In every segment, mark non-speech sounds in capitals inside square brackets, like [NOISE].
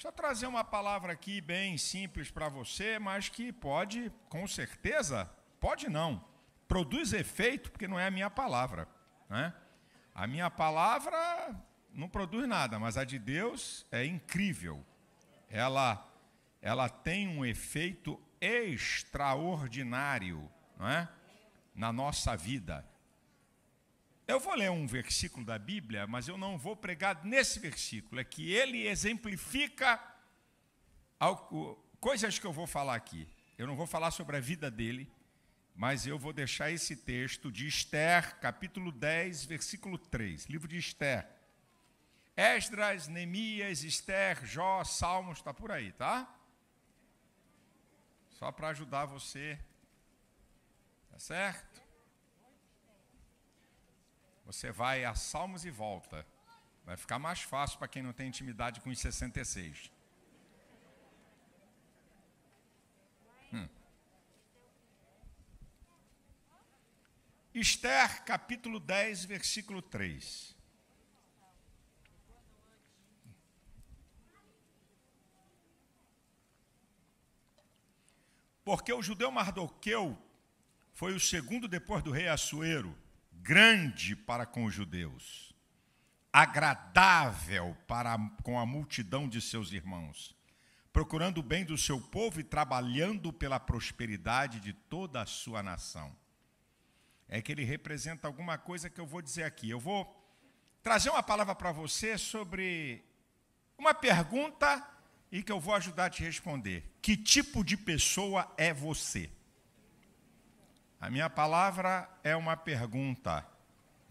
Deixa eu trazer uma palavra aqui bem simples para você, mas que pode, com certeza, pode não, produz efeito, porque não é a minha palavra. Né? A minha palavra não produz nada, mas a de Deus é incrível. Ela, ela tem um efeito extraordinário não é? na nossa vida. Eu vou ler um versículo da Bíblia, mas eu não vou pregar nesse versículo, é que ele exemplifica coisas que eu vou falar aqui. Eu não vou falar sobre a vida dele, mas eu vou deixar esse texto de Esther, capítulo 10, versículo 3, livro de Esther. Esdras, Neemias, Esther, Jó, Salmos, está por aí, tá? Só para ajudar você, tá certo? Você vai a Salmos e volta. Vai ficar mais fácil para quem não tem intimidade com os 66. Hum. Esther, capítulo 10, versículo 3. Porque o judeu Mardoqueu foi o segundo depois do rei Assuero grande para com os judeus, agradável para com a multidão de seus irmãos, procurando o bem do seu povo e trabalhando pela prosperidade de toda a sua nação. É que ele representa alguma coisa que eu vou dizer aqui. Eu vou trazer uma palavra para você sobre uma pergunta e que eu vou ajudar a te responder. Que tipo de pessoa é você? A minha palavra é uma pergunta: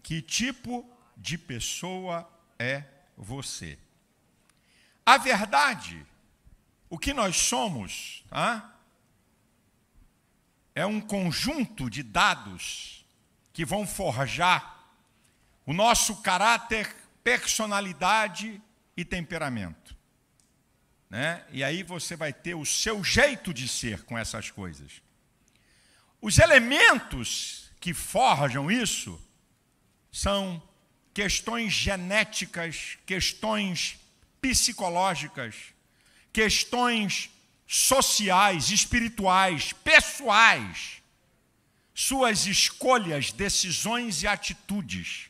que tipo de pessoa é você? A verdade, o que nós somos, tá? é um conjunto de dados que vão forjar o nosso caráter, personalidade e temperamento. Né? E aí você vai ter o seu jeito de ser com essas coisas. Os elementos que forjam isso são questões genéticas, questões psicológicas, questões sociais, espirituais, pessoais, suas escolhas, decisões e atitudes.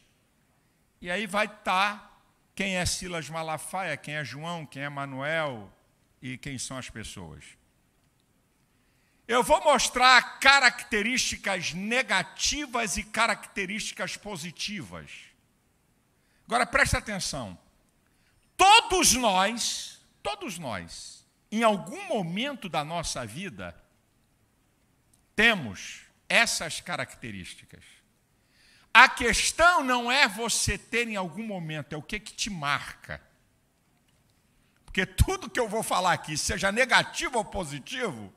E aí vai estar tá quem é Silas Malafaia, quem é João, quem é Manuel e quem são as pessoas. Eu vou mostrar características negativas e características positivas. Agora preste atenção. Todos nós, todos nós, em algum momento da nossa vida, temos essas características. A questão não é você ter em algum momento, é o que, que te marca. Porque tudo que eu vou falar aqui, seja negativo ou positivo,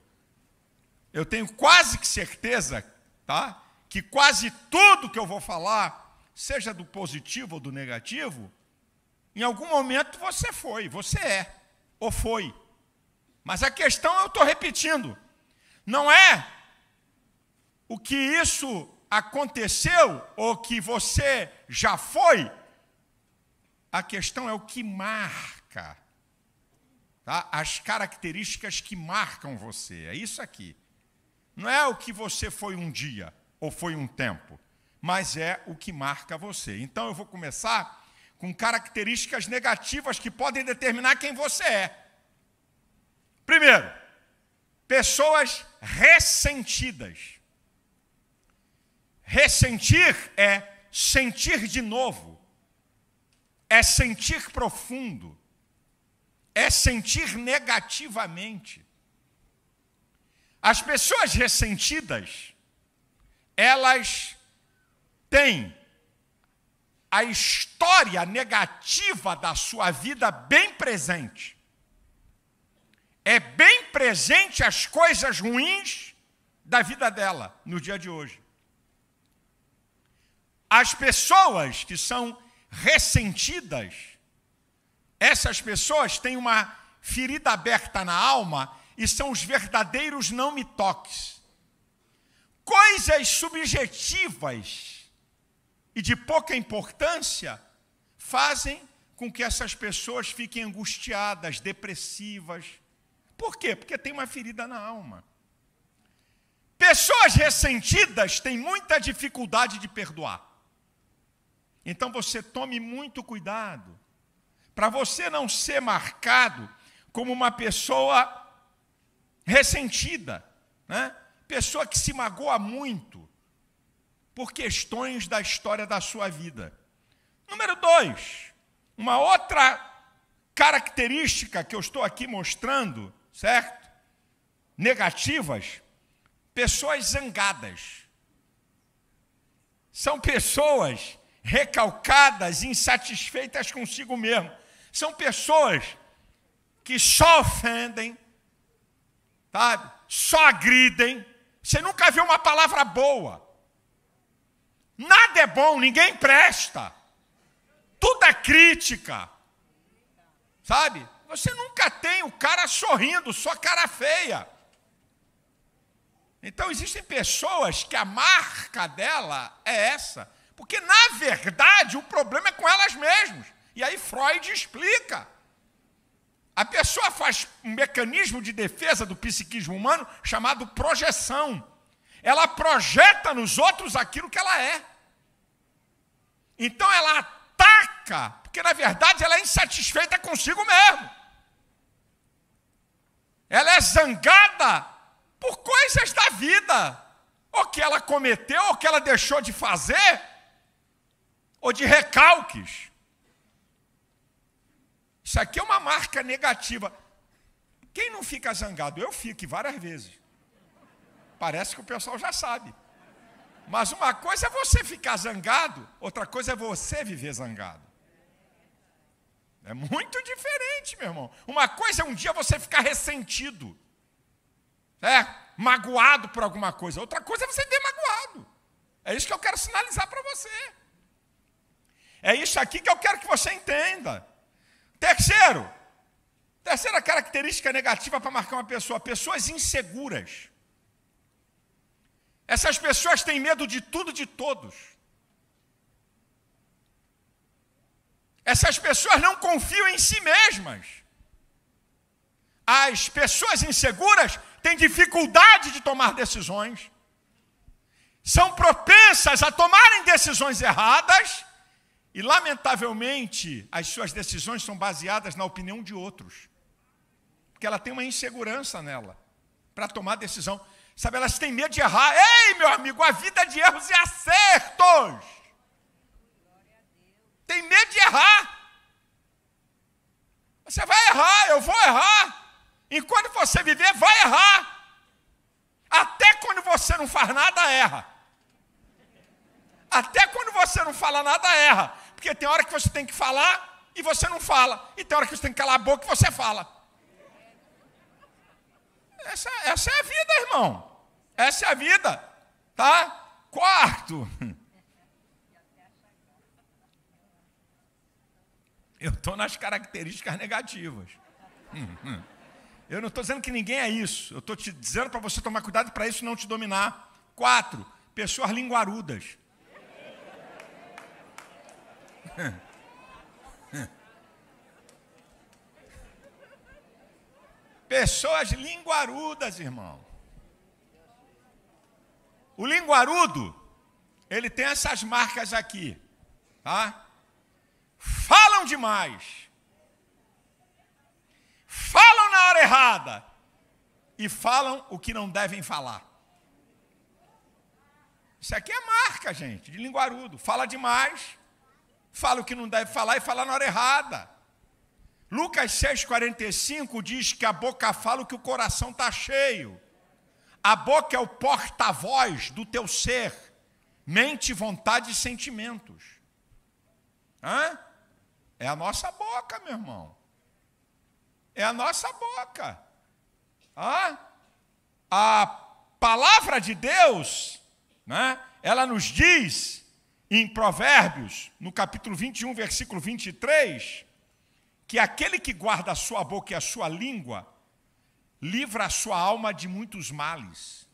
eu tenho quase que certeza, tá? Que quase tudo que eu vou falar, seja do positivo ou do negativo, em algum momento você foi, você é, ou foi. Mas a questão eu estou repetindo, não é o que isso aconteceu ou que você já foi, a questão é o que marca, tá? as características que marcam você, é isso aqui. Não é o que você foi um dia ou foi um tempo, mas é o que marca você. Então eu vou começar com características negativas que podem determinar quem você é. Primeiro, pessoas ressentidas. Ressentir é sentir de novo, é sentir profundo, é sentir negativamente. As pessoas ressentidas, elas têm a história negativa da sua vida bem presente. É bem presente as coisas ruins da vida dela no dia de hoje. As pessoas que são ressentidas, essas pessoas têm uma ferida aberta na alma e são os verdadeiros não me toques. Coisas subjetivas e de pouca importância fazem com que essas pessoas fiquem angustiadas, depressivas. Por quê? Porque tem uma ferida na alma. Pessoas ressentidas têm muita dificuldade de perdoar. Então você tome muito cuidado para você não ser marcado como uma pessoa ressentida, né? pessoa que se magoa muito por questões da história da sua vida. Número dois, uma outra característica que eu estou aqui mostrando, certo? Negativas, pessoas zangadas. São pessoas recalcadas, insatisfeitas consigo mesmo. São pessoas que só ofendem, sabe? Só agridem. Você nunca viu uma palavra boa. Nada é bom, ninguém presta. Tudo é crítica. Sabe? Você nunca tem o cara sorrindo, só cara feia. Então existem pessoas que a marca dela é essa. Porque, na verdade, o problema é com elas mesmas. E aí Freud explica. A pessoa faz um mecanismo de defesa do psiquismo humano chamado projeção. Ela projeta nos outros aquilo que ela é. Então ela ataca, porque na verdade ela é insatisfeita consigo mesmo. Ela é zangada por coisas da vida, ou que ela cometeu, ou que ela deixou de fazer, ou de recalques. Isso aqui é uma marca negativa. Quem não fica zangado? Eu fico várias vezes. Parece que o pessoal já sabe. Mas uma coisa é você ficar zangado, outra coisa é você viver zangado. É muito diferente, meu irmão. Uma coisa é um dia você ficar ressentido, é, magoado por alguma coisa. Outra coisa é você ter magoado. É isso que eu quero sinalizar para você. É isso aqui que eu quero que você entenda. Terceiro, terceira característica negativa para marcar uma pessoa: pessoas inseguras. Essas pessoas têm medo de tudo de todos. Essas pessoas não confiam em si mesmas. As pessoas inseguras têm dificuldade de tomar decisões, são propensas a tomarem decisões erradas e, lamentavelmente, as suas decisões são baseadas na opinião de outros. Porque ela tem uma insegurança nela para tomar decisão. Sabe, elas têm medo de errar. Ei, meu amigo, a vida é de erros e acertos. Tem medo de errar. Você vai errar, eu vou errar. Enquanto você viver, vai errar. Até quando você não faz nada, erra. Até quando você não fala nada, erra. Porque tem hora que você tem que falar e você não fala. E tem hora que você tem que calar a boca e você fala. Essa, essa é a vida, irmão. Essa é a vida. Tá? Quarto. [LAUGHS] Eu estou nas características negativas. Eu não estou dizendo que ninguém é isso. Eu estou te dizendo para você tomar cuidado para isso não te dominar. Quatro, pessoas linguarudas. [LAUGHS] Pessoas linguarudas, irmão. O linguarudo, ele tem essas marcas aqui, tá? Falam demais. Falam na hora errada e falam o que não devem falar. Isso aqui é marca, gente, de linguarudo. Fala demais fala o que não deve falar e fala na hora errada. Lucas 6,45 diz que a boca fala o que o coração está cheio. A boca é o porta-voz do teu ser, mente, vontade e sentimentos. Hã? É a nossa boca, meu irmão. É a nossa boca. Hã? A palavra de Deus, né, ela nos diz em Provérbios, no capítulo 21, versículo 23, que aquele que guarda a sua boca e a sua língua livra a sua alma de muitos males.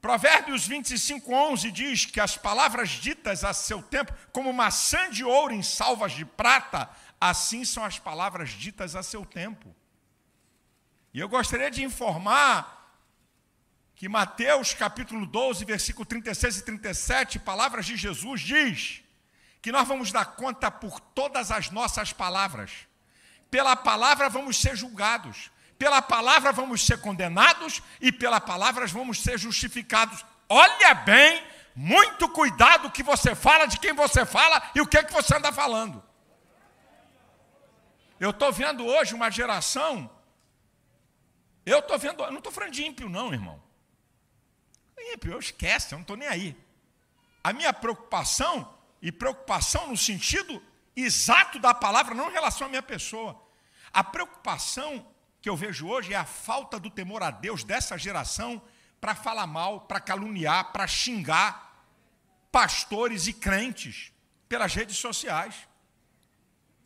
Provérbios 25, 11 diz que as palavras ditas a seu tempo, como maçã de ouro em salvas de prata, assim são as palavras ditas a seu tempo. E eu gostaria de informar que Mateus capítulo 12, versículo 36 e 37, palavras de Jesus, diz que nós vamos dar conta por todas as nossas palavras. Pela palavra vamos ser julgados, pela palavra vamos ser condenados e pela palavra vamos ser justificados. Olha bem, muito cuidado o que você fala, de quem você fala e o que, é que você anda falando. Eu estou vendo hoje uma geração. Eu estou vendo, eu não estou falando de ímpio, não, irmão. Eu esquece, eu não estou nem aí. A minha preocupação, e preocupação no sentido exato da palavra, não em relação à minha pessoa. A preocupação que eu vejo hoje é a falta do temor a Deus dessa geração para falar mal, para caluniar, para xingar pastores e crentes pelas redes sociais.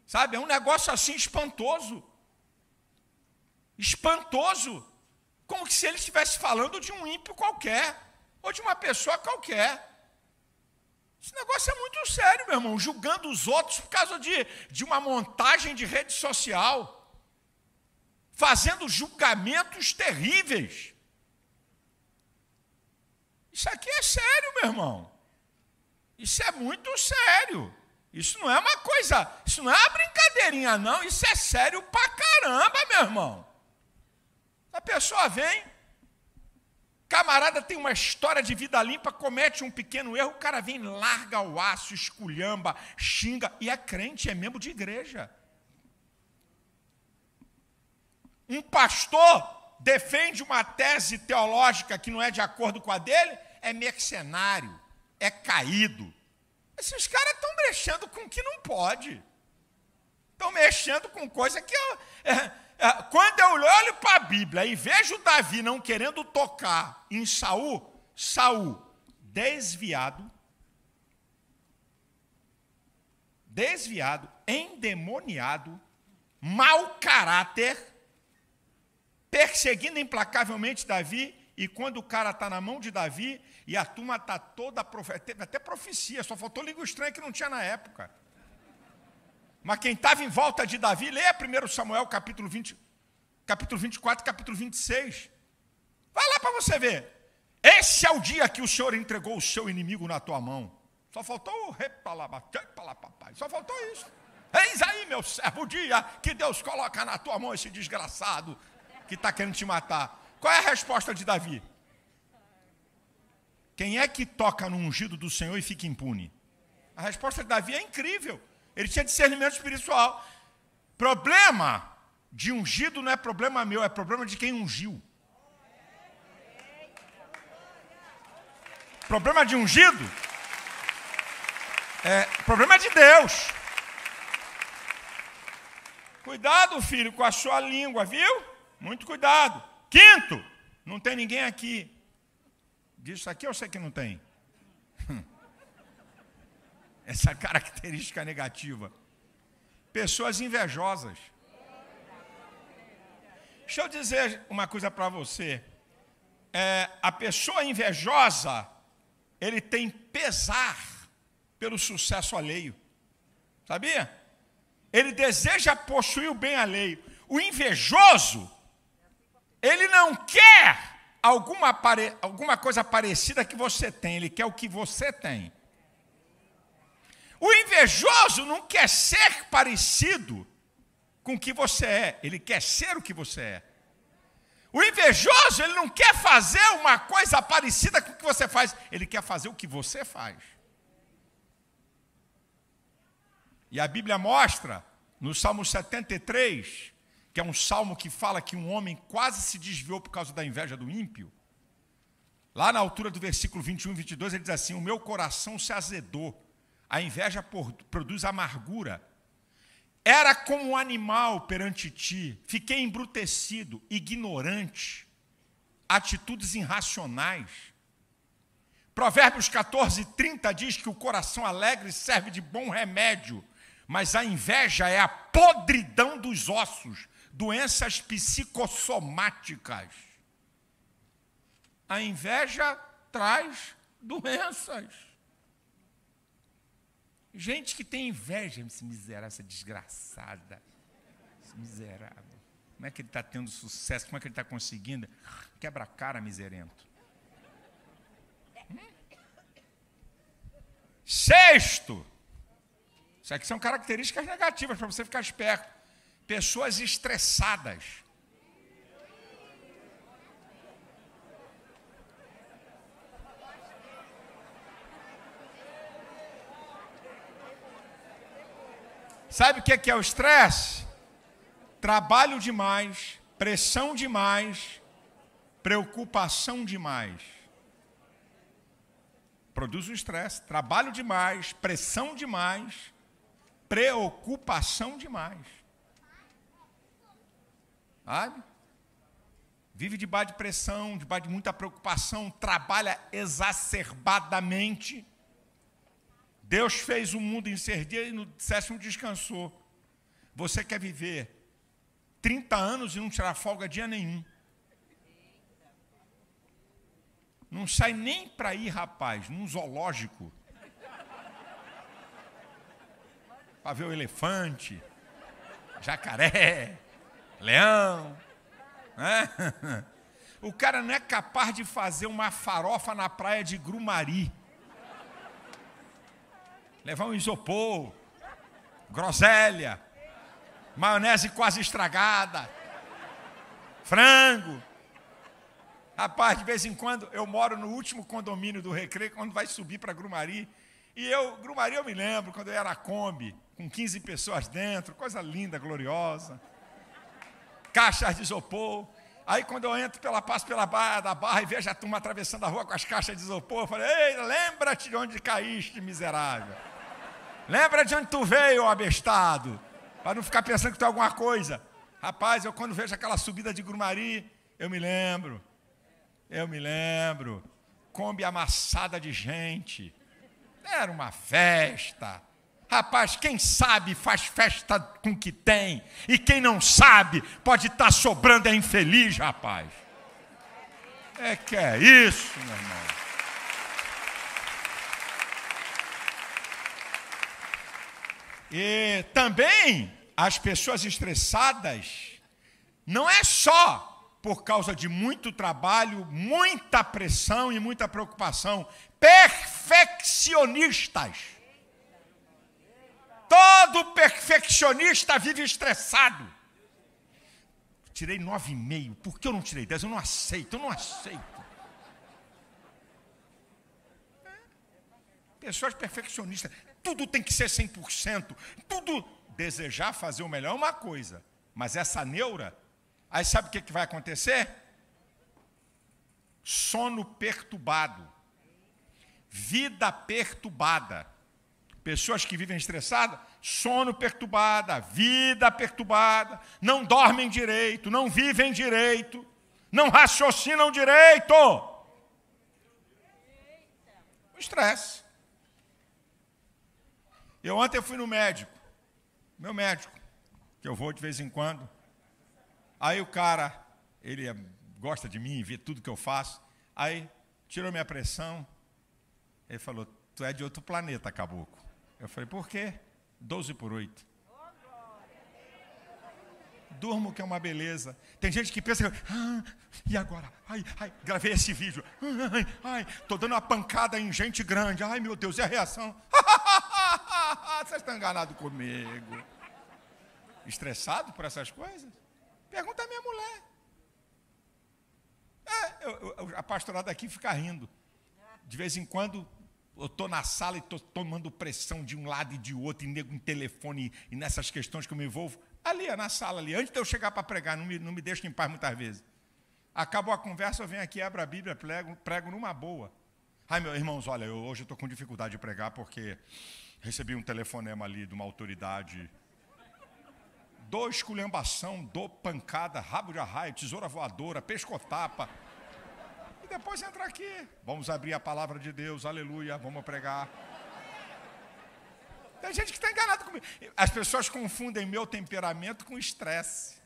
Sabe? É um negócio assim espantoso. Espantoso. Como se ele estivesse falando de um ímpio qualquer, ou de uma pessoa qualquer. Esse negócio é muito sério, meu irmão, julgando os outros por causa de, de uma montagem de rede social, fazendo julgamentos terríveis. Isso aqui é sério, meu irmão. Isso é muito sério. Isso não é uma coisa, isso não é uma brincadeirinha, não. Isso é sério pra caramba, meu irmão. A pessoa vem, camarada tem uma história de vida limpa, comete um pequeno erro, o cara vem, larga o aço, esculhamba, xinga, e é crente, é membro de igreja. Um pastor defende uma tese teológica que não é de acordo com a dele, é mercenário, é caído, esses caras estão mexendo com o que não pode. Estão mexendo com coisa que é, quando eu olho para a Bíblia e vejo Davi não querendo tocar em Saul, Saul desviado, desviado, endemoniado, mau caráter, perseguindo implacavelmente Davi, e quando o cara está na mão de Davi, e a turma está toda, teve até profecia, só faltou língua estranha que não tinha na época. Mas quem estava em volta de Davi, leia 1 Samuel capítulo, 20, capítulo 24, capítulo 26. Vai lá para você ver. Esse é o dia que o Senhor entregou o seu inimigo na tua mão. Só faltou papai. Só faltou isso. Eis aí, meu servo, o dia que Deus coloca na tua mão esse desgraçado que está querendo te matar. Qual é a resposta de Davi? Quem é que toca no ungido do Senhor e fica impune? A resposta de Davi é incrível. Ele tinha discernimento espiritual. Problema de ungido não é problema meu, é problema de quem ungiu. Problema de ungido é problema de Deus. Cuidado, filho, com a sua língua, viu? Muito cuidado. Quinto, não tem ninguém aqui Disso aqui eu sei que não tem. Essa [LAUGHS] característica negativa. Pessoas invejosas. Deixa eu dizer uma coisa para você. É, a pessoa invejosa, ele tem pesar pelo sucesso alheio. Sabia? Ele deseja possuir o bem alheio. O invejoso, ele não quer alguma, alguma coisa parecida que você tem, ele quer o que você tem. O invejoso não quer ser parecido com o que você é, ele quer ser o que você é. O invejoso, ele não quer fazer uma coisa parecida com o que você faz, ele quer fazer o que você faz. E a Bíblia mostra, no Salmo 73, que é um salmo que fala que um homem quase se desviou por causa da inveja do ímpio. Lá na altura do versículo 21 e 22, ele diz assim: O meu coração se azedou, a inveja produz amargura. Era como um animal perante ti, fiquei embrutecido, ignorante, atitudes irracionais. Provérbios 14, 30 diz que o coração alegre serve de bom remédio, mas a inveja é a podridão dos ossos doenças psicossomáticas. A inveja traz doenças. Gente que tem inveja, esse miserável, essa desgraçada, esse miserável. Como é que ele está tendo sucesso? Como é que ele está conseguindo? Quebra a cara, miserento. Hum? Sexto, isso aqui são características negativas para você ficar esperto. Pessoas estressadas. Sabe o que é o estresse? Trabalho demais, pressão demais, preocupação demais. Produz o estresse, trabalho demais, pressão demais, preocupação demais. Sabe? Vive debaixo de pressão, debaixo de muita preocupação, trabalha exacerbadamente. Deus fez o mundo em seis dias e no sétimo descansou. Você quer viver 30 anos e não tirar folga dia nenhum. Não sai nem para ir, rapaz, num zoológico. Para ver o elefante, jacaré, leão. Né? [LAUGHS] O cara não é capaz de fazer uma farofa na praia de Grumari. Levar um isopor, groselha, maionese quase estragada, frango. Rapaz, de vez em quando eu moro no último condomínio do Recreio, quando vai subir para Grumari. E eu, Grumari eu me lembro, quando eu era Kombi, com 15 pessoas dentro, coisa linda, gloriosa. Caixas de isopor. Aí quando eu entro pela passo pela barra da barra e vejo a turma atravessando a rua com as caixas de isopor, eu falei, ei, lembra-te de onde caíste, miserável. Lembra de onde tu veio, abestado. Para não ficar pensando que tu é alguma coisa. Rapaz, eu quando vejo aquela subida de Grumari, eu me lembro. Eu me lembro. Kombi amassada de gente. Era uma festa. Rapaz, quem sabe faz festa com o que tem. E quem não sabe pode estar tá sobrando é infeliz, rapaz. É que é isso, meu irmão. E também as pessoas estressadas não é só por causa de muito trabalho, muita pressão e muita preocupação. Perfeccionistas. Todo perfeccionista vive estressado. Tirei nove e meio. Por que eu não tirei dez? Eu não aceito, eu não aceito. Pessoas perfeccionistas. Tudo tem que ser 100%. Tudo. Desejar fazer o melhor é uma coisa. Mas essa neura Aí sabe o que, que vai acontecer? Sono perturbado, vida perturbada. Pessoas que vivem estressadas, sono perturbada, vida perturbada, não dormem direito, não vivem direito, não raciocinam direito. O estresse. Eu ontem fui no médico, meu médico, que eu vou de vez em quando. Aí o cara, ele é, gosta de mim, vê tudo que eu faço. Aí tirou minha pressão. Ele falou: Tu é de outro planeta, caboclo. Eu falei: Por quê? 12 por 8. Durmo que é uma beleza. Tem gente que pensa, ah, e agora? Ai, ai, gravei esse vídeo. Ai, ai, tô dando uma pancada em gente grande. Ai, meu Deus, e a reação? [LAUGHS] Vocês estão enganados comigo. Estressado por essas coisas? Pergunta a minha mulher. É, eu, eu, a pastorada aqui fica rindo. De vez em quando eu estou na sala e estou tomando pressão de um lado e de outro, e nego em telefone e nessas questões que eu me envolvo. Ali, na sala ali, antes de eu chegar para pregar, não me, não me deixo em paz muitas vezes. Acabou a conversa, eu venho aqui, abro a Bíblia, prego, prego numa boa. Ai, meus irmãos, olha, eu, hoje estou com dificuldade de pregar porque recebi um telefonema ali de uma autoridade dou esculhambação, dou pancada, rabo de arraio, tesoura voadora, pescotapa. Depois entra aqui. Vamos abrir a palavra de Deus, aleluia, vamos pregar. Tem gente que está enganado comigo. As pessoas confundem meu temperamento com estresse.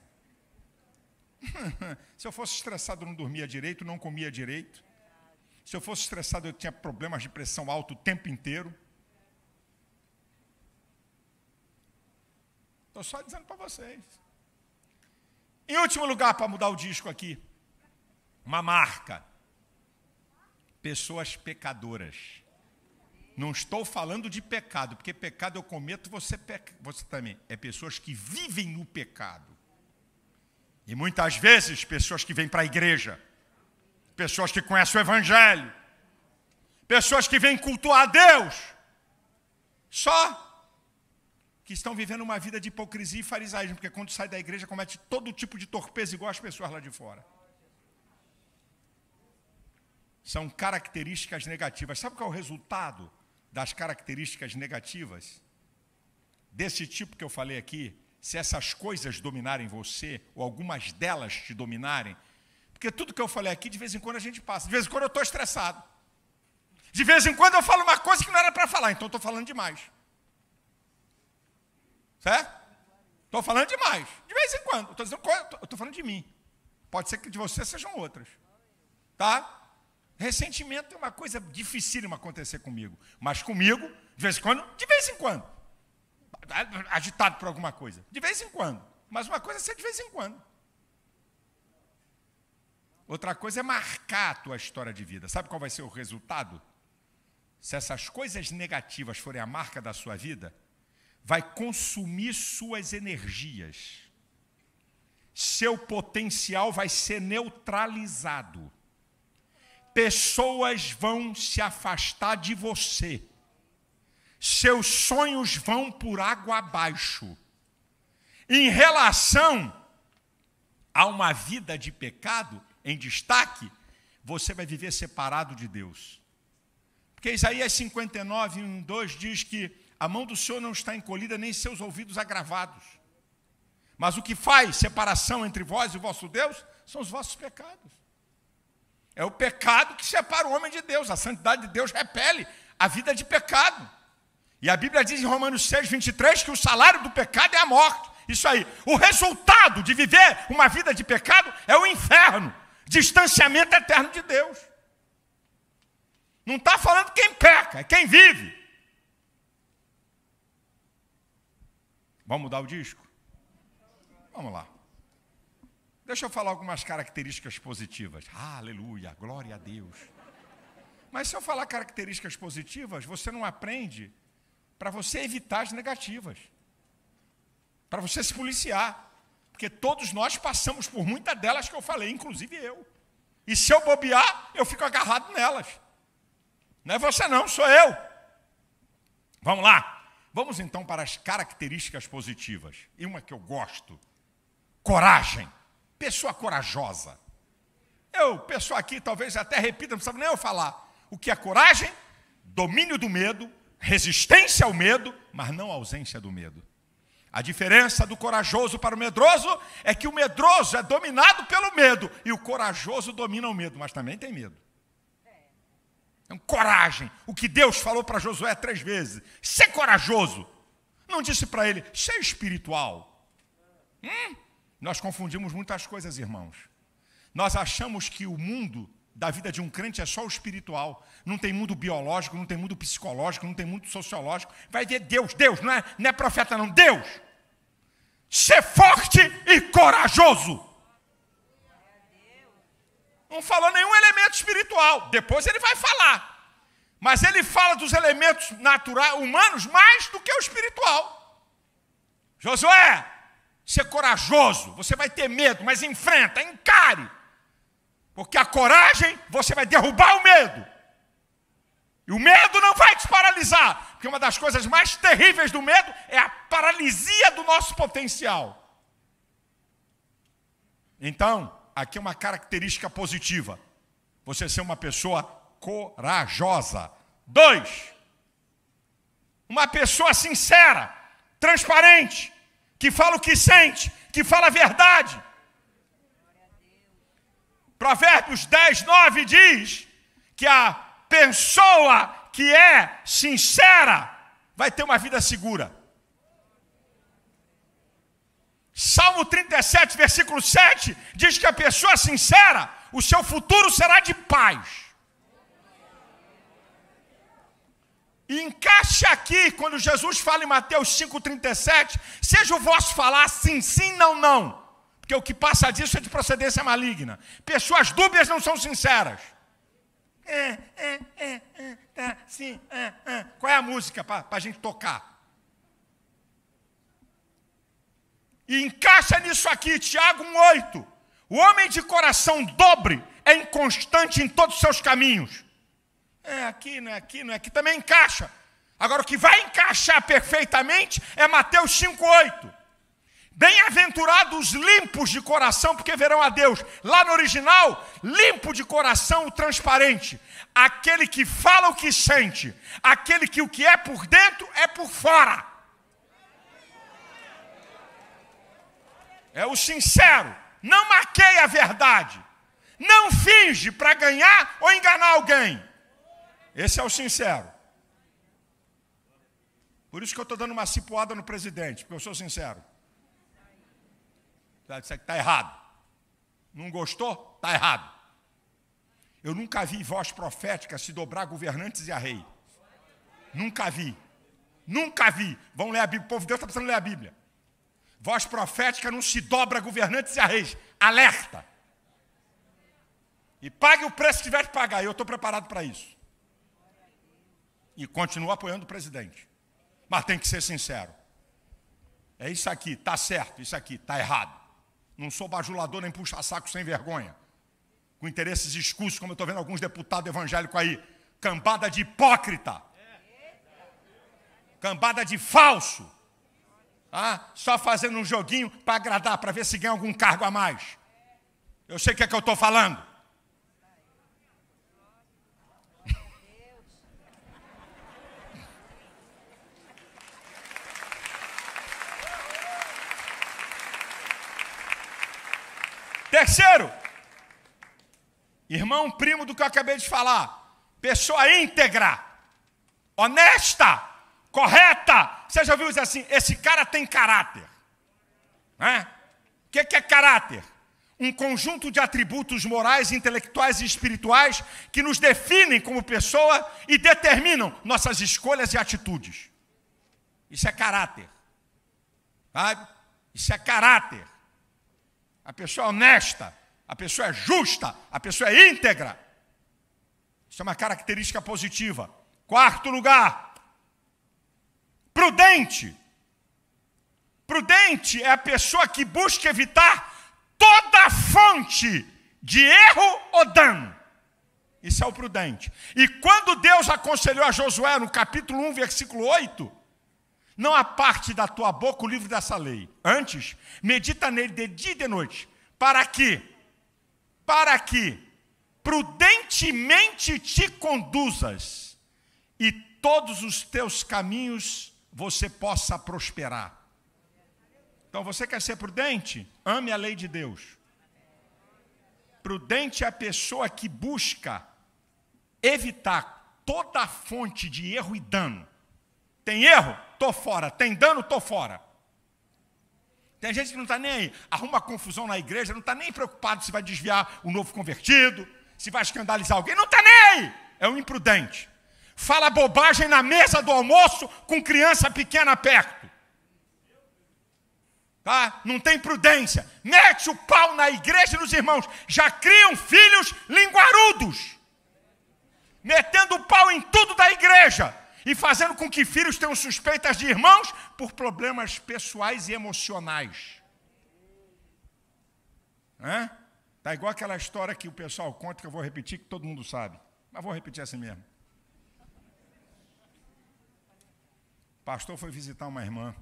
[LAUGHS] Se eu fosse estressado, não dormia direito, não comia direito. Se eu fosse estressado, eu tinha problemas de pressão alta o tempo inteiro. Estou só dizendo para vocês. Em último lugar, para mudar o disco aqui, uma marca. Pessoas pecadoras. Não estou falando de pecado, porque pecado eu cometo, você, peca, você também. É pessoas que vivem no pecado. E muitas vezes, pessoas que vêm para a igreja, pessoas que conhecem o Evangelho, pessoas que vêm cultuar a Deus, só que estão vivendo uma vida de hipocrisia e farisaísmo, porque quando sai da igreja comete todo tipo de torpeza igual as pessoas lá de fora. São características negativas. Sabe qual é o resultado das características negativas? Desse tipo que eu falei aqui, se essas coisas dominarem você, ou algumas delas te dominarem, porque tudo que eu falei aqui, de vez em quando a gente passa. De vez em quando eu estou estressado. De vez em quando eu falo uma coisa que não era para falar, então estou falando demais. Certo? Estou falando demais. De vez em quando. Estou dizendo, eu estou falando de mim. Pode ser que de você sejam outras. Tá? Ressentimento é uma coisa dificílima acontecer comigo. Mas comigo, de vez em quando, de vez em quando. Agitado por alguma coisa. De vez em quando. Mas uma coisa é ser de vez em quando. Outra coisa é marcar a tua história de vida. Sabe qual vai ser o resultado? Se essas coisas negativas forem a marca da sua vida, vai consumir suas energias. Seu potencial vai ser neutralizado. Pessoas vão se afastar de você. Seus sonhos vão por água abaixo. Em relação a uma vida de pecado em destaque, você vai viver separado de Deus. Porque Isaías 59, 1, 2 diz que a mão do Senhor não está encolhida, nem seus ouvidos agravados. Mas o que faz separação entre vós e o vosso Deus são os vossos pecados. É o pecado que separa o homem de Deus. A santidade de Deus repele a vida de pecado. E a Bíblia diz em Romanos 6, 23 que o salário do pecado é a morte. Isso aí. O resultado de viver uma vida de pecado é o inferno distanciamento eterno de Deus. Não está falando quem peca, é quem vive. Vamos mudar o disco? Vamos lá. Deixa eu falar algumas características positivas. Ah, aleluia, glória a Deus. Mas se eu falar características positivas, você não aprende para você evitar as negativas. Para você se policiar. Porque todos nós passamos por muitas delas que eu falei, inclusive eu. E se eu bobear, eu fico agarrado nelas. Não é você não, sou eu. Vamos lá. Vamos então para as características positivas. E uma que eu gosto: coragem. Pessoa corajosa. Eu, pessoa aqui, talvez até repita, não precisa nem eu falar. O que é coragem? Domínio do medo, resistência ao medo, mas não ausência do medo. A diferença do corajoso para o medroso é que o medroso é dominado pelo medo e o corajoso domina o medo, mas também tem medo. Então, coragem. O que Deus falou para Josué três vezes: ser corajoso. Não disse para ele, ser espiritual. Hum? Nós confundimos muitas coisas, irmãos. Nós achamos que o mundo da vida de um crente é só o espiritual. Não tem mundo biológico, não tem mundo psicológico, não tem mundo sociológico. Vai ver Deus, Deus, não é, não é profeta, não, Deus. Ser forte e corajoso. Não falou nenhum elemento espiritual. Depois ele vai falar. Mas ele fala dos elementos naturais, humanos, mais do que o espiritual. Josué, ser corajoso. Você vai ter medo, mas enfrenta, encare. Porque a coragem, você vai derrubar o medo. E o medo não vai te paralisar, porque uma das coisas mais terríveis do medo é a paralisia do nosso potencial. Então, aqui é uma característica positiva: você ser uma pessoa corajosa. Dois, uma pessoa sincera, transparente, que fala o que sente, que fala a verdade. Provérbios 10, 9 diz que a pessoa que é sincera vai ter uma vida segura. Salmo 37, versículo 7 diz que a pessoa sincera, o seu futuro será de paz. E encaixe aqui, quando Jesus fala em Mateus 5,37, seja o vosso falar sim, sim, não, não. Porque o que passa disso é de procedência maligna. Pessoas dúbias não são sinceras. É, é, é, é, tá, sim, é, é. Qual é a música para a gente tocar? E encaixa nisso aqui, Tiago 1,8. O homem de coração dobre é inconstante em todos os seus caminhos. É aqui, não é aqui, não é aqui, também encaixa. Agora, o que vai encaixar perfeitamente é Mateus 5,8. Bem-aventurados limpos de coração, porque verão a Deus. Lá no original, limpo de coração, o transparente. Aquele que fala o que sente. Aquele que o que é por dentro é por fora. É o sincero. Não maqueia a verdade. Não finge para ganhar ou enganar alguém. Esse é o sincero. Por isso que eu estou dando uma cipuada no presidente, porque eu sou sincero. Isso aqui está errado. Não gostou? Está errado. Eu nunca vi voz profética se dobrar governantes e a rei. Nunca vi. Nunca vi. Vão ler a Bíblia. O povo de Deus está precisando ler a Bíblia. Voz profética não se dobra governantes e a reis. Alerta. E pague o preço que tiver que pagar. Eu estou preparado para isso e continuo apoiando o presidente. Mas tem que ser sincero. É isso aqui, está certo, isso aqui está errado. Não sou bajulador nem puxa-saco sem vergonha. Com interesses escusos, como eu estou vendo alguns deputados evangélicos aí. Cambada de hipócrita. Cambada de falso. Ah, só fazendo um joguinho para agradar, para ver se ganha algum cargo a mais. Eu sei o que é que eu estou falando. Terceiro, irmão primo do que eu acabei de falar, pessoa íntegra, honesta, correta. Você já ouviu dizer assim? Esse cara tem caráter. Né? O que é caráter? Um conjunto de atributos morais, intelectuais e espirituais que nos definem como pessoa e determinam nossas escolhas e atitudes. Isso é caráter. Sabe? Isso é caráter a pessoa é honesta, a pessoa é justa, a pessoa é íntegra. Isso é uma característica positiva. Quarto lugar, prudente. Prudente é a pessoa que busca evitar toda fonte de erro ou dano. Isso é o prudente. E quando Deus aconselhou a Josué no capítulo 1, versículo 8, não aparte da tua boca o livro dessa lei. Antes, medita nele de dia e de noite. Para que? Para que prudentemente te conduzas e todos os teus caminhos você possa prosperar. Então você quer ser prudente? Ame a lei de Deus. Prudente é a pessoa que busca evitar toda fonte de erro e dano. Tem erro? Estou fora. Tem dano? Estou fora. Tem gente que não está nem aí, arruma confusão na igreja, não está nem preocupado se vai desviar o novo convertido, se vai escandalizar alguém, não está nem aí. É um imprudente. Fala bobagem na mesa do almoço com criança pequena perto. Tá? Não tem prudência. Mete o pau na igreja e nos irmãos. Já criam filhos linguarudos. Metendo o pau em tudo da igreja e fazendo com que filhos tenham suspeitas de irmãos por problemas pessoais e emocionais. Hã? Tá igual aquela história que o pessoal conta que eu vou repetir que todo mundo sabe, mas vou repetir assim mesmo. Pastor foi visitar uma irmã,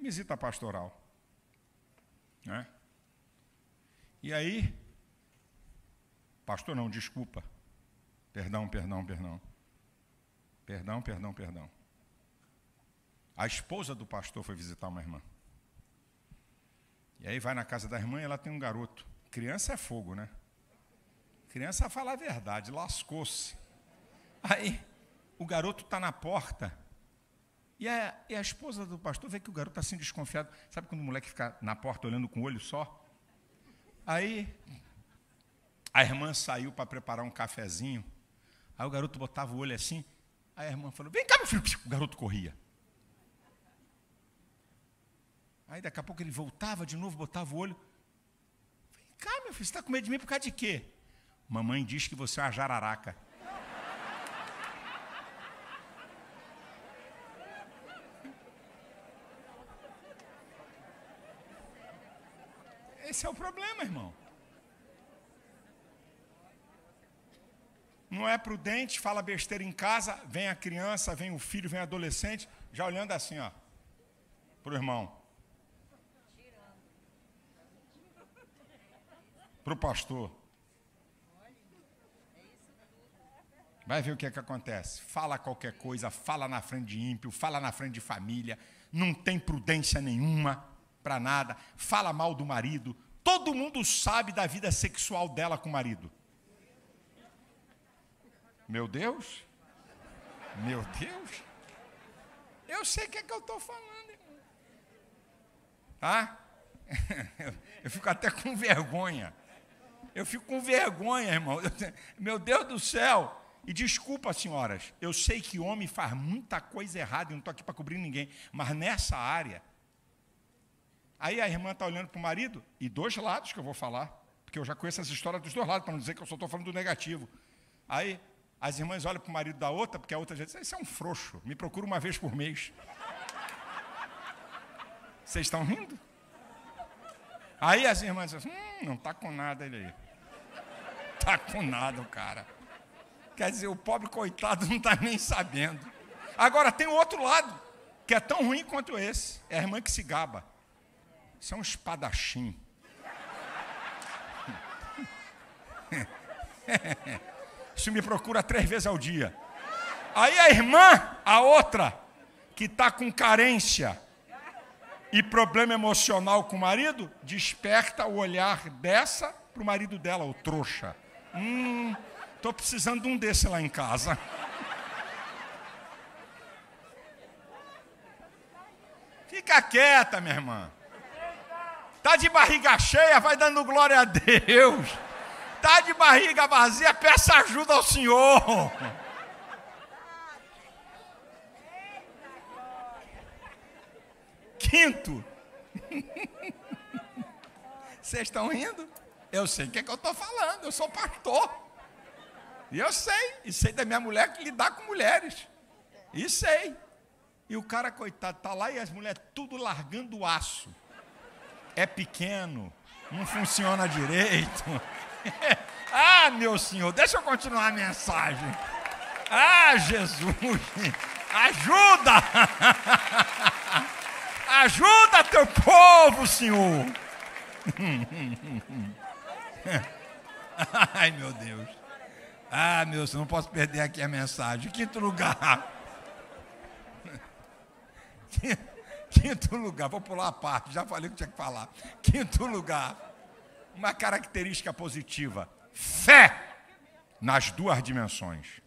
visita pastoral? E aí, pastor não, desculpa, perdão, perdão, perdão. Perdão, perdão, perdão. A esposa do pastor foi visitar uma irmã. E aí vai na casa da irmã e ela tem um garoto. Criança é fogo, né? Criança fala a verdade, lascou-se. Aí o garoto está na porta. E a, e a, esposa do pastor vê que o garoto está assim desconfiado. Sabe quando o moleque fica na porta olhando com o olho só? Aí a irmã saiu para preparar um cafezinho. Aí o garoto botava o olho assim Aí a irmã falou: Vem cá, meu filho. O garoto corria. Aí daqui a pouco ele voltava de novo, botava o olho. Vem cá, meu filho, você está com medo de mim por causa de quê? Mamãe diz que você é uma jararaca. Esse é o problema, irmão. Não é prudente, fala besteira em casa, vem a criança, vem o filho, vem o adolescente, já olhando assim, ó, para o irmão. Para o pastor. Vai ver o que, é que acontece. Fala qualquer coisa, fala na frente de ímpio, fala na frente de família, não tem prudência nenhuma para nada, fala mal do marido. Todo mundo sabe da vida sexual dela com o marido. Meu Deus, meu Deus, eu sei o que é que eu estou falando, irmão. Tá? [LAUGHS] Eu fico até com vergonha. Eu fico com vergonha, irmão. [LAUGHS] Meu Deus do céu. E desculpa, senhoras, eu sei que homem faz muita coisa errada, e não estou aqui para cobrir ninguém, mas nessa área. Aí a irmã está olhando para o marido, e dois lados que eu vou falar, porque eu já conheço essa história dos dois lados, para não dizer que eu só estou falando do negativo. Aí as irmãs olham para o marido da outra, porque a outra já diz: Isso é um frouxo, me procura uma vez por mês. Vocês estão rindo? Aí as irmãs dizem: Hum, não está com nada ele aí. Está com nada o cara. Quer dizer, o pobre coitado não está nem sabendo. Agora tem o outro lado, que é tão ruim quanto esse. É a irmã que se gaba. Isso é um espadachim. [LAUGHS] Isso me procura três vezes ao dia. Aí a irmã, a outra, que está com carência e problema emocional com o marido, desperta o olhar dessa para o marido dela, o trouxa. Hum, Estou precisando de um desse lá em casa. Fica quieta, minha irmã. Tá de barriga cheia, vai dando glória a Deus. Tá de barriga vazia, peça ajuda ao Senhor. Quinto. Vocês estão rindo? Eu sei o que, é que eu estou falando, eu sou pastor. E eu sei, e sei da minha mulher que lidar com mulheres. E sei. E o cara, coitado, está lá e as mulheres tudo largando o aço. É pequeno, não funciona direito. [LAUGHS] ah, meu senhor, deixa eu continuar a mensagem. Ah, Jesus, ajuda! [LAUGHS] ajuda teu povo, Senhor. [LAUGHS] Ai, meu Deus. Ah, meu Senhor, não posso perder aqui a mensagem. Quinto lugar. Quinto lugar, vou pular a parte, já falei o que tinha que falar. Quinto lugar, uma característica positiva: fé nas duas dimensões.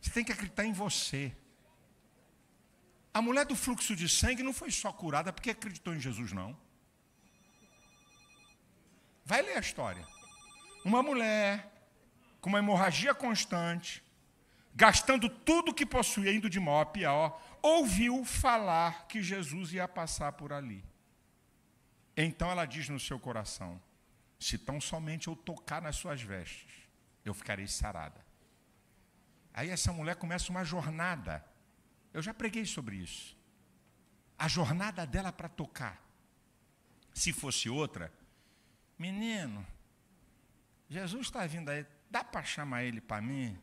Você tem que acreditar em você. A mulher do fluxo de sangue não foi só curada porque acreditou em Jesus, não. Vai ler a história. Uma mulher com uma hemorragia constante, gastando tudo que possuía, indo de mal a pior, ouviu falar que Jesus ia passar por ali. Então ela diz no seu coração: se tão somente eu tocar nas suas vestes, eu ficarei sarada. Aí essa mulher começa uma jornada. Eu já preguei sobre isso. A jornada dela para tocar. Se fosse outra, menino, Jesus está vindo aí, Dá para chamar ele para mim?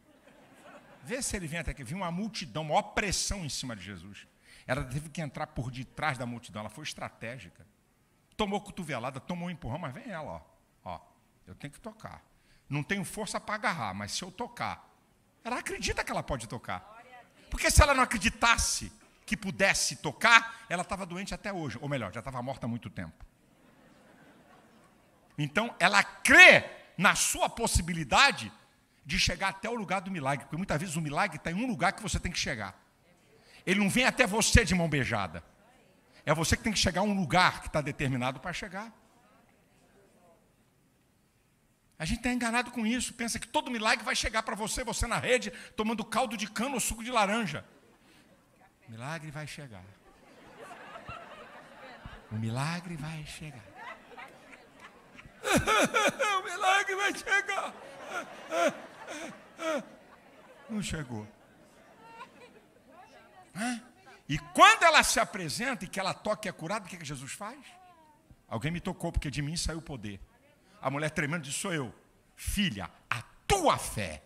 Vê se ele vem até aqui. Viu uma multidão, uma pressão em cima de Jesus. Ela teve que entrar por detrás da multidão, ela foi estratégica. Tomou cotovelada, tomou um empurrão, mas vem ela, ó. ó eu tenho que tocar. Não tenho força para agarrar, mas se eu tocar, ela acredita que ela pode tocar. Porque se ela não acreditasse que pudesse tocar, ela estava doente até hoje. Ou melhor, já estava morta há muito tempo. Então, ela crê na sua possibilidade de chegar até o lugar do milagre, porque muitas vezes o milagre está em um lugar que você tem que chegar. Ele não vem até você de mão beijada. É você que tem que chegar a um lugar que está determinado para chegar. A gente está enganado com isso, pensa que todo milagre vai chegar para você, você na rede, tomando caldo de cana ou suco de laranja. milagre vai chegar. O milagre vai chegar. [LAUGHS] o milagre vai chegar. Não chegou. E quando ela se apresenta e que ela toca e é curada, o que, que Jesus faz? Alguém me tocou, porque de mim saiu o poder. A mulher tremendo disse: Sou eu. Filha, a tua fé,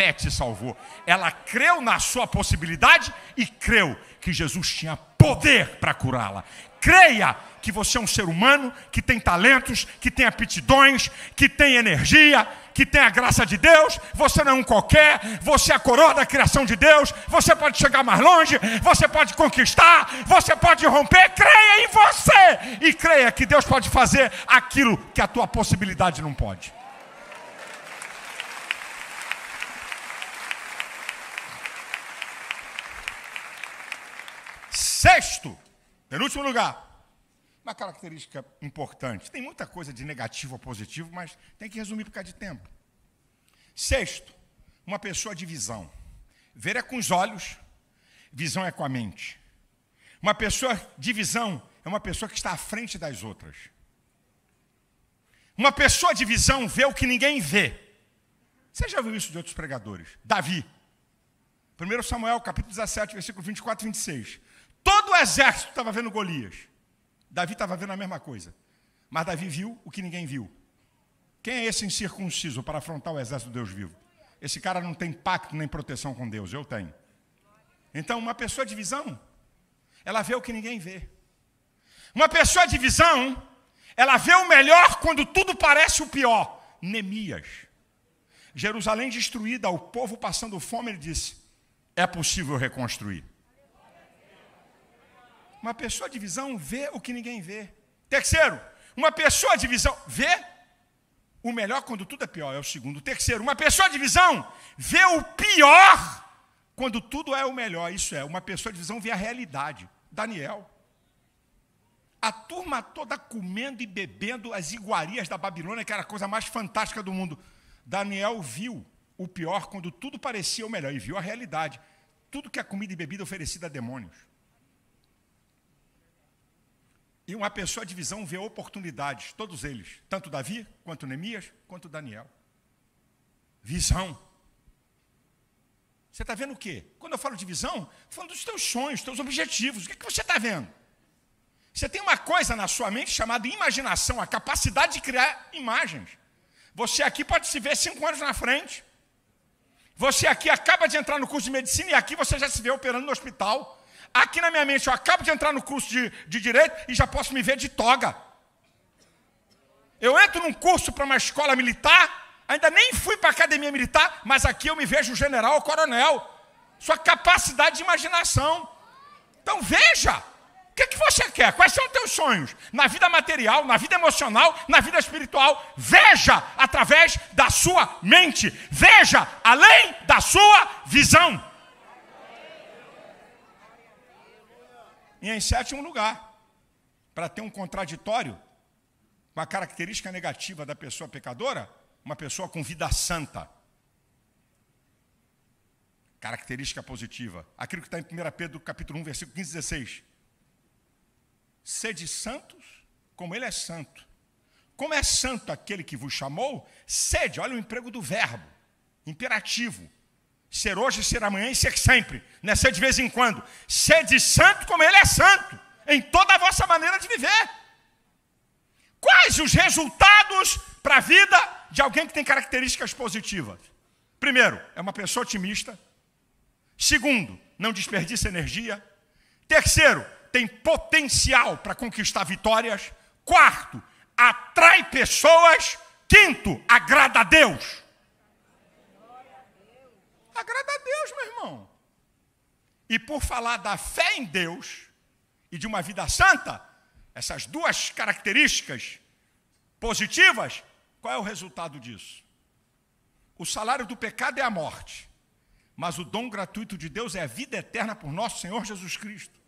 fé te salvou. Ela creu na sua possibilidade e creu que Jesus tinha poder para curá-la. Creia que você é um ser humano que tem talentos, que tem aptidões, que tem energia, que tem a graça de Deus. Você não é um qualquer, você é a coroa da criação de Deus. Você pode chegar mais longe, você pode conquistar, você pode romper. Creia em você e creia que Deus pode fazer aquilo que a tua possibilidade não pode. Sexto, penúltimo lugar, uma característica importante. Tem muita coisa de negativo ou positivo, mas tem que resumir por causa de tempo. Sexto, uma pessoa de visão. Ver é com os olhos, visão é com a mente. Uma pessoa de visão é uma pessoa que está à frente das outras. Uma pessoa de visão vê o que ninguém vê. Você já viu isso de outros pregadores? Davi. 1 Samuel, capítulo 17, versículo 24 e 26. Todo o exército estava vendo Golias. Davi estava vendo a mesma coisa. Mas Davi viu o que ninguém viu. Quem é esse incircunciso para afrontar o exército de Deus vivo? Esse cara não tem pacto nem proteção com Deus, eu tenho. Então, uma pessoa de visão, ela vê o que ninguém vê. Uma pessoa de visão, ela vê o melhor quando tudo parece o pior. Neemias. Jerusalém destruída, o povo passando fome, ele disse: é possível reconstruir. Uma pessoa de visão vê o que ninguém vê. Terceiro, uma pessoa de visão vê o melhor quando tudo é pior, é o segundo. Terceiro, uma pessoa de visão vê o pior quando tudo é o melhor. Isso é, uma pessoa de visão vê a realidade. Daniel. A turma toda comendo e bebendo as iguarias da Babilônia, que era a coisa mais fantástica do mundo. Daniel viu o pior quando tudo parecia o melhor e viu a realidade. Tudo que é comida e bebida oferecida a demônios. E uma pessoa de visão vê oportunidades, todos eles, tanto Davi, quanto Neemias, quanto Daniel. Visão. Você está vendo o quê? Quando eu falo de visão, falando dos teus sonhos, teus objetivos. O que, é que você está vendo? Você tem uma coisa na sua mente chamada imaginação, a capacidade de criar imagens. Você aqui pode se ver cinco anos na frente. Você aqui acaba de entrar no curso de medicina e aqui você já se vê operando no hospital. Aqui na minha mente, eu acabo de entrar no curso de, de direito e já posso me ver de toga. Eu entro num curso para uma escola militar, ainda nem fui para a academia militar, mas aqui eu me vejo general ou coronel. Sua capacidade de imaginação. Então veja, o que, é que você quer? Quais são os teus sonhos? Na vida material, na vida emocional, na vida espiritual. Veja através da sua mente. Veja além da sua visão. E em sétimo lugar, para ter um contraditório com a característica negativa da pessoa pecadora, uma pessoa com vida santa. Característica positiva. Aquilo que está em 1 Pedro capítulo 1, versículo 15 e 16. Sede santos, como ele é santo. Como é santo aquele que vos chamou, sede, olha o emprego do verbo, imperativo. Ser hoje, ser amanhã e ser sempre. Não é ser de vez em quando. Ser de santo como ele é santo. Em toda a vossa maneira de viver. Quais os resultados para a vida de alguém que tem características positivas? Primeiro, é uma pessoa otimista. Segundo, não desperdiça energia. Terceiro, tem potencial para conquistar vitórias. Quarto, atrai pessoas. Quinto, agrada a Deus. Agrada a Deus, meu irmão. E por falar da fé em Deus e de uma vida santa, essas duas características positivas, qual é o resultado disso? O salário do pecado é a morte, mas o dom gratuito de Deus é a vida eterna por nosso Senhor Jesus Cristo.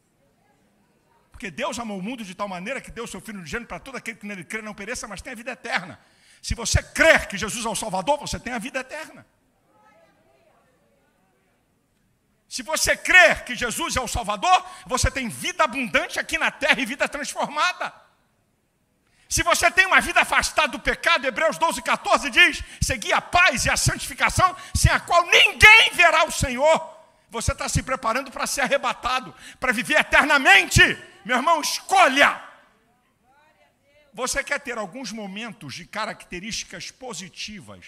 Porque Deus amou o mundo de tal maneira que deu o seu Filho gênero para todo aquele que nele crê não pereça, mas tenha vida eterna. Se você crer que Jesus é o Salvador, você tem a vida eterna. Se você crer que Jesus é o Salvador, você tem vida abundante aqui na terra e vida transformada. Se você tem uma vida afastada do pecado, Hebreus 12, 14 diz: seguir a paz e a santificação, sem a qual ninguém verá o Senhor. Você está se preparando para ser arrebatado, para viver eternamente. Meu irmão, escolha. Você quer ter alguns momentos de características positivas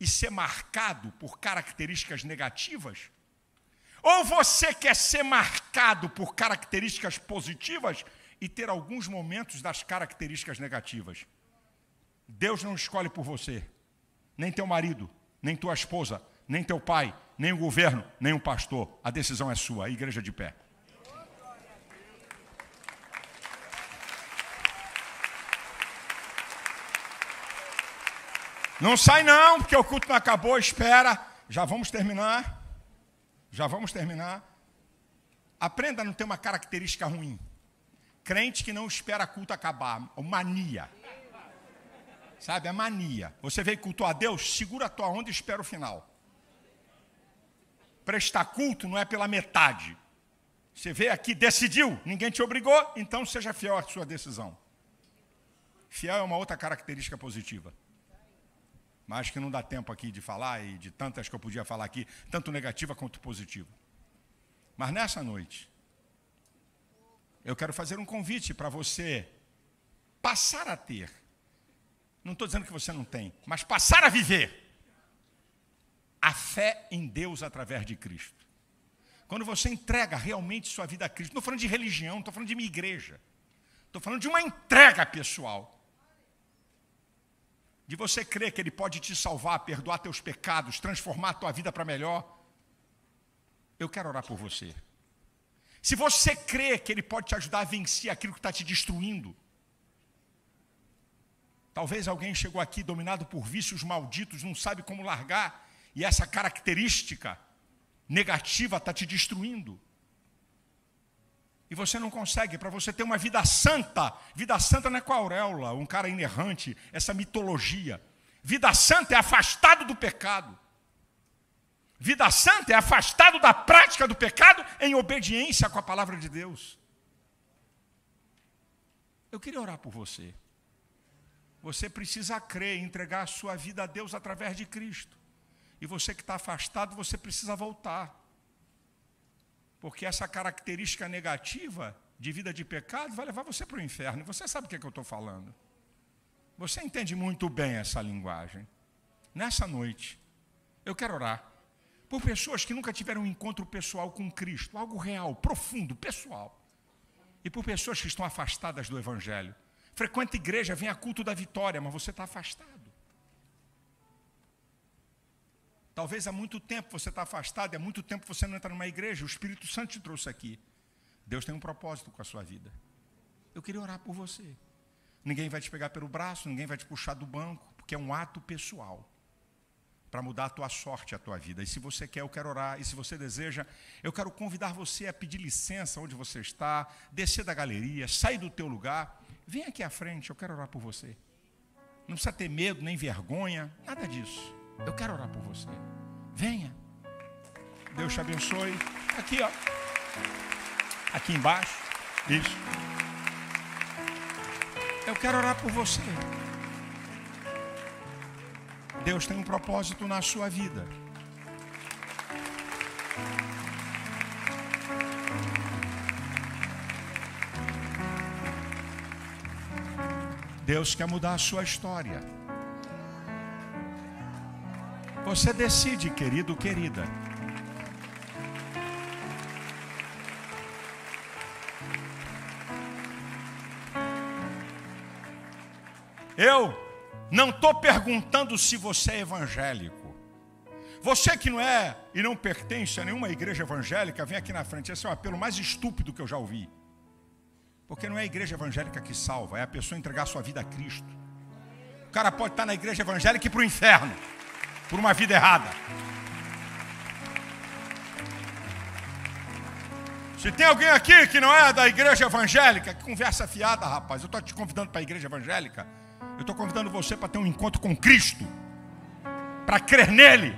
e ser marcado por características negativas? Ou você quer ser marcado por características positivas e ter alguns momentos das características negativas. Deus não escolhe por você, nem teu marido, nem tua esposa, nem teu pai, nem o governo, nem o pastor. A decisão é sua, a igreja de pé. Não sai não, porque o culto não acabou, espera. Já vamos terminar. Já vamos terminar. Aprenda a não ter uma característica ruim. Crente que não espera culto acabar, mania. Sabe, é mania. Você veio cultuar a Deus, segura a tua onda e espera o final. Prestar culto não é pela metade. Você veio aqui, decidiu, ninguém te obrigou, então seja fiel à sua decisão. Fiel é uma outra característica positiva. Mas que não dá tempo aqui de falar e de tantas que eu podia falar aqui, tanto negativa quanto positiva. Mas nessa noite, eu quero fazer um convite para você passar a ter. Não estou dizendo que você não tem, mas passar a viver a fé em Deus através de Cristo. Quando você entrega realmente sua vida a Cristo, não estou falando de religião, não estou falando de minha igreja, estou falando de uma entrega pessoal. De você crer que Ele pode te salvar, perdoar teus pecados, transformar a tua vida para melhor. Eu quero orar por você. Se você crê que Ele pode te ajudar a vencer aquilo que está te destruindo, talvez alguém chegou aqui dominado por vícios malditos, não sabe como largar, e essa característica negativa está te destruindo. E você não consegue, para você ter uma vida santa, vida santa não é com a auréola, um cara inerrante, essa mitologia. Vida santa é afastado do pecado. Vida santa é afastado da prática do pecado em obediência com a palavra de Deus. Eu queria orar por você. Você precisa crer entregar a sua vida a Deus através de Cristo. E você que está afastado, você precisa voltar. Porque essa característica negativa de vida de pecado vai levar você para o inferno. E você sabe o que, é que eu estou falando. Você entende muito bem essa linguagem. Nessa noite, eu quero orar por pessoas que nunca tiveram um encontro pessoal com Cristo, algo real, profundo, pessoal. E por pessoas que estão afastadas do Evangelho. Frequenta igreja, vem a culto da vitória, mas você está afastado. Talvez há muito tempo você está afastado, há muito tempo você não entra numa igreja, o Espírito Santo te trouxe aqui. Deus tem um propósito com a sua vida. Eu queria orar por você. Ninguém vai te pegar pelo braço, ninguém vai te puxar do banco, porque é um ato pessoal para mudar a tua sorte, a tua vida. E se você quer, eu quero orar. E se você deseja, eu quero convidar você a pedir licença onde você está, descer da galeria, sair do teu lugar. Vem aqui à frente, eu quero orar por você. Não precisa ter medo, nem vergonha, nada disso. Eu quero orar por você. Venha. Deus te abençoe. Aqui, ó. Aqui embaixo. Isso. Eu quero orar por você. Deus tem um propósito na sua vida. Deus quer mudar a sua história. Você decide, querido, querida. Eu não estou perguntando se você é evangélico. Você que não é e não pertence a nenhuma igreja evangélica, vem aqui na frente. Esse é o apelo mais estúpido que eu já ouvi. Porque não é a igreja evangélica que salva, é a pessoa entregar sua vida a Cristo. O cara pode estar na igreja evangélica e ir para o inferno, por uma vida errada. Se tem alguém aqui que não é da igreja evangélica, que conversa fiada, rapaz, eu estou te convidando para a igreja evangélica. Eu estou convidando você para ter um encontro com Cristo, para crer nele,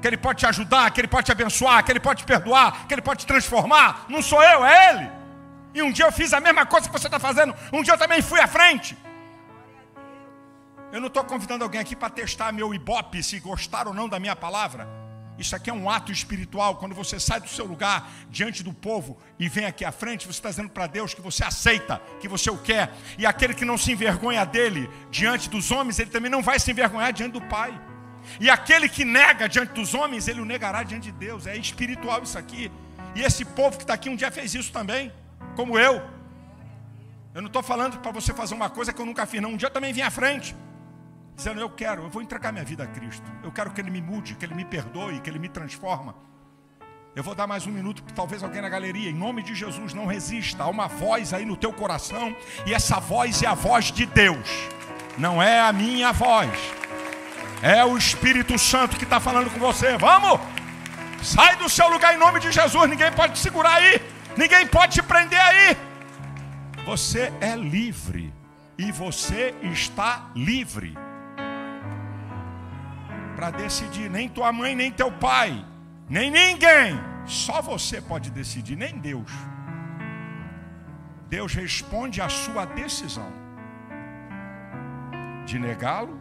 que Ele pode te ajudar, que Ele pode te abençoar, que Ele pode te perdoar, que Ele pode te transformar. Não sou eu, é Ele. E um dia eu fiz a mesma coisa que você está fazendo, um dia eu também fui à frente. Eu não estou convidando alguém aqui para testar meu ibope, se gostar ou não da minha palavra. Isso aqui é um ato espiritual. Quando você sai do seu lugar diante do povo e vem aqui à frente, você está dizendo para Deus que você aceita, que você o quer. E aquele que não se envergonha dele diante dos homens, ele também não vai se envergonhar diante do Pai. E aquele que nega diante dos homens, ele o negará diante de Deus. É espiritual isso aqui. E esse povo que está aqui um dia fez isso também, como eu. Eu não estou falando para você fazer uma coisa que eu nunca fiz, não. Um dia eu também vim à frente dizendo: Eu quero, eu vou entregar minha vida a Cristo. Eu quero que Ele me mude, que Ele me perdoe, que Ele me transforma. Eu vou dar mais um minuto talvez alguém na galeria. Em nome de Jesus, não resista. Há uma voz aí no teu coração, e essa voz é a voz de Deus, não é a minha voz. É o Espírito Santo que está falando com você. Vamos! Sai do seu lugar em nome de Jesus. Ninguém pode te segurar aí. Ninguém pode te prender aí. Você é livre. E você está livre para decidir. Nem tua mãe, nem teu pai, nem ninguém. Só você pode decidir, nem Deus. Deus responde à sua decisão de negá-lo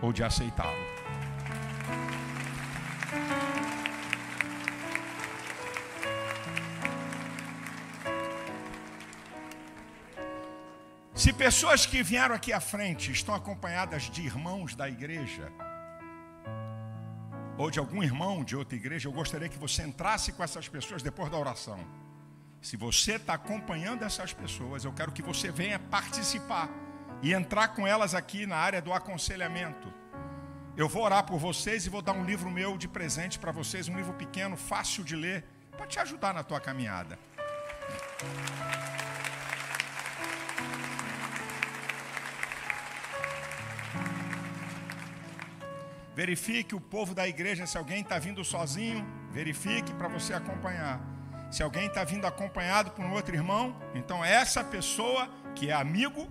ou de aceitá-lo. Se pessoas que vieram aqui à frente estão acompanhadas de irmãos da igreja, ou de algum irmão de outra igreja, eu gostaria que você entrasse com essas pessoas depois da oração. Se você está acompanhando essas pessoas, eu quero que você venha participar e entrar com elas aqui na área do aconselhamento. Eu vou orar por vocês e vou dar um livro meu de presente para vocês, um livro pequeno, fácil de ler, para te ajudar na tua caminhada. Verifique o povo da igreja, se alguém está vindo sozinho, verifique para você acompanhar. Se alguém está vindo acompanhado por um outro irmão, então essa pessoa que é amigo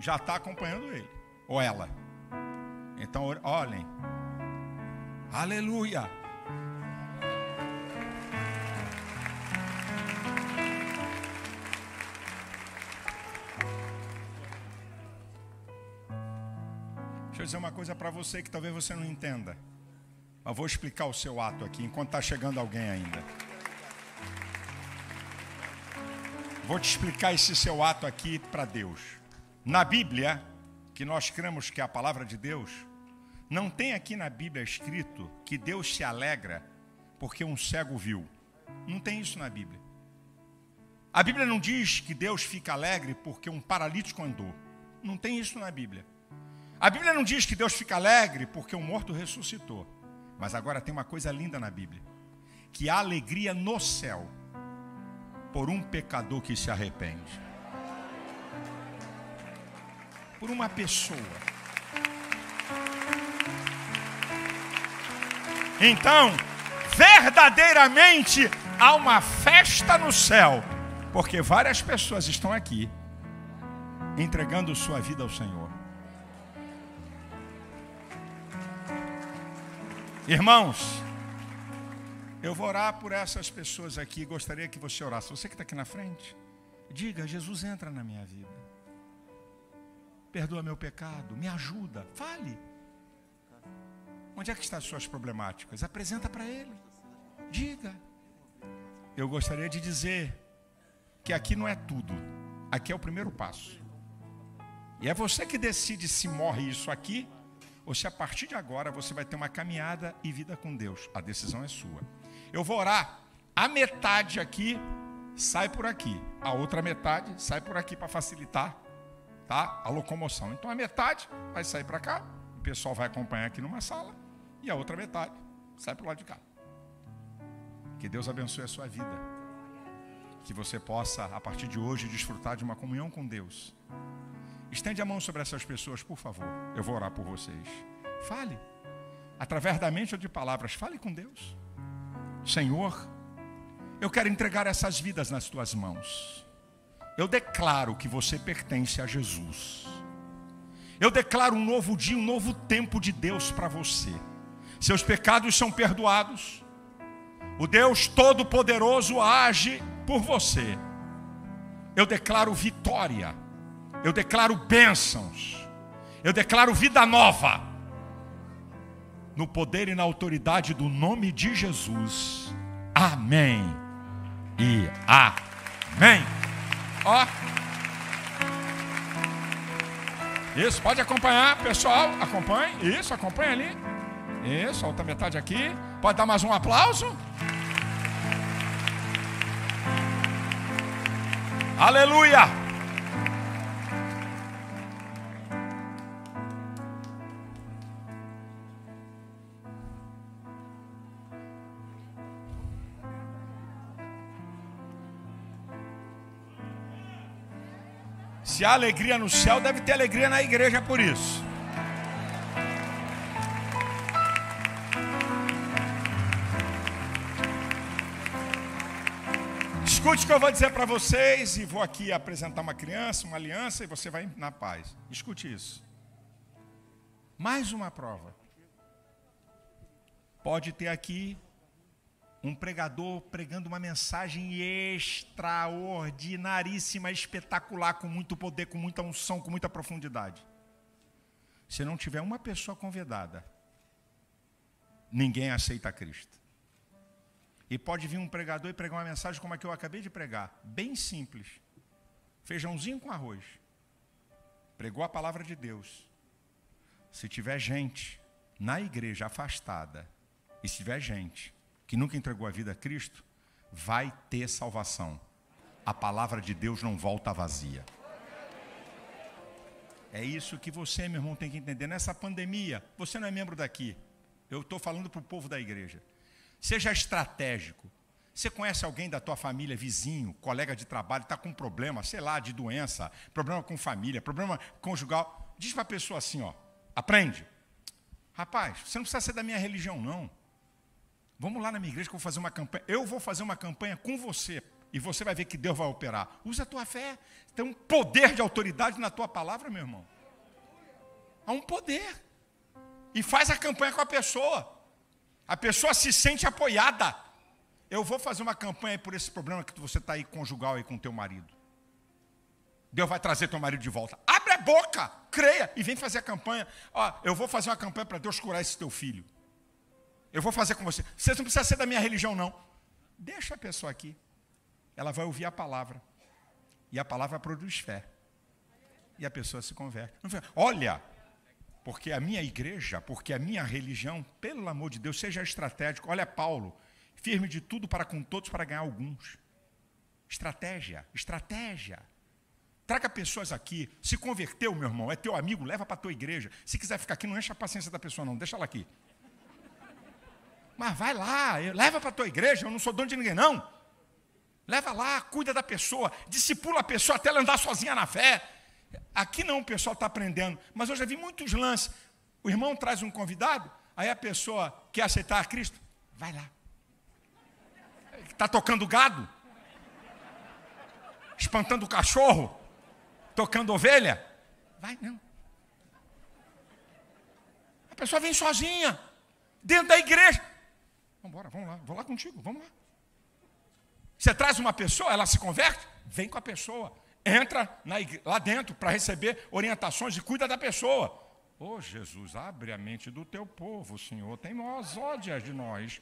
já está acompanhando ele ou ela. Então olhem, aleluia. Dizer uma coisa para você que talvez você não entenda. Mas vou explicar o seu ato aqui, enquanto está chegando alguém ainda. Vou te explicar esse seu ato aqui para Deus. Na Bíblia, que nós cremos que é a palavra de Deus, não tem aqui na Bíblia escrito que Deus se alegra porque um cego viu. Não tem isso na Bíblia. A Bíblia não diz que Deus fica alegre porque um paralítico andou. Não tem isso na Bíblia. A Bíblia não diz que Deus fica alegre porque o morto ressuscitou. Mas agora tem uma coisa linda na Bíblia: que há alegria no céu por um pecador que se arrepende. Por uma pessoa. Então, verdadeiramente há uma festa no céu, porque várias pessoas estão aqui entregando sua vida ao Senhor. Irmãos, eu vou orar por essas pessoas aqui. Gostaria que você orasse. Você que está aqui na frente, diga: Jesus entra na minha vida. Perdoa meu pecado, me ajuda. Fale. Onde é que estão as suas problemáticas? Apresenta para Ele. Diga. Eu gostaria de dizer que aqui não é tudo. Aqui é o primeiro passo. E é você que decide se morre isso aqui ou se a partir de agora você vai ter uma caminhada e vida com Deus. A decisão é sua. Eu vou orar. A metade aqui sai por aqui. A outra metade sai por aqui para facilitar tá? a locomoção. Então a metade vai sair para cá. O pessoal vai acompanhar aqui numa sala. E a outra metade sai para o lado de cá. Que Deus abençoe a sua vida. Que você possa, a partir de hoje, desfrutar de uma comunhão com Deus Estende a mão sobre essas pessoas, por favor. Eu vou orar por vocês. Fale. Através da mente ou de palavras, fale com Deus. Senhor, eu quero entregar essas vidas nas tuas mãos. Eu declaro que você pertence a Jesus. Eu declaro um novo dia, um novo tempo de Deus para você. Seus pecados são perdoados. O Deus Todo-Poderoso age por você. Eu declaro vitória. Eu declaro bênçãos. Eu declaro vida nova. No poder e na autoridade do nome de Jesus. Amém. E amém. Ó. Isso, pode acompanhar, pessoal. Acompanhe. Isso, acompanhe ali. Isso, outra metade aqui. Pode dar mais um aplauso. Aleluia! Se há alegria no céu, deve ter alegria na igreja por isso. Escute o que eu vou dizer para vocês e vou aqui apresentar uma criança, uma aliança e você vai na paz. Escute isso. Mais uma prova. Pode ter aqui um pregador pregando uma mensagem extraordinaríssima, espetacular, com muito poder, com muita unção, com muita profundidade. Se não tiver uma pessoa convidada, ninguém aceita Cristo. E pode vir um pregador e pregar uma mensagem como a que eu acabei de pregar, bem simples. Feijãozinho com arroz. Pregou a palavra de Deus. Se tiver gente na igreja afastada, e se tiver gente que nunca entregou a vida a Cristo, vai ter salvação. A palavra de Deus não volta vazia. É isso que você, meu irmão, tem que entender. Nessa pandemia, você não é membro daqui. Eu estou falando para o povo da igreja. Seja estratégico. Você conhece alguém da tua família, vizinho, colega de trabalho, está com um problema, sei lá, de doença, problema com família, problema conjugal. Diz para a pessoa assim, ó, aprende. Rapaz, você não precisa ser da minha religião, não. Vamos lá na minha igreja que eu vou fazer uma campanha. Eu vou fazer uma campanha com você. E você vai ver que Deus vai operar. Usa a tua fé. Tem um poder de autoridade na tua palavra, meu irmão. Há um poder. E faz a campanha com a pessoa. A pessoa se sente apoiada. Eu vou fazer uma campanha por esse problema que você está aí conjugal aí com teu marido. Deus vai trazer teu marido de volta. Abre a boca, creia e vem fazer a campanha. Ó, eu vou fazer uma campanha para Deus curar esse teu filho. Eu vou fazer com você. Você não precisa ser da minha religião, não. Deixa a pessoa aqui. Ela vai ouvir a palavra. E a palavra produz fé. E a pessoa se converte. Olha, porque a minha igreja, porque a minha religião, pelo amor de Deus, seja estratégico. Olha Paulo, firme de tudo para com todos para ganhar alguns. Estratégia, estratégia. Traga pessoas aqui. Se converteu, meu irmão, é teu amigo, leva para a tua igreja. Se quiser ficar aqui, não enche a paciência da pessoa, não, deixa ela aqui. Mas vai lá, leva para a tua igreja, eu não sou dono de ninguém, não. Leva lá, cuida da pessoa, discipula a pessoa até ela andar sozinha na fé. Aqui não, o pessoal está aprendendo, mas eu já vi muitos lances. O irmão traz um convidado, aí a pessoa quer aceitar a Cristo, vai lá. Está tocando gado, espantando o cachorro, tocando ovelha, vai não. A pessoa vem sozinha, dentro da igreja. Vamos embora, vamos lá, vou lá contigo, vamos lá. Você traz uma pessoa, ela se converte, vem com a pessoa entra lá dentro para receber orientações e cuida da pessoa. Ô oh, Jesus, abre a mente do teu povo, Senhor, tem nós ódias de nós.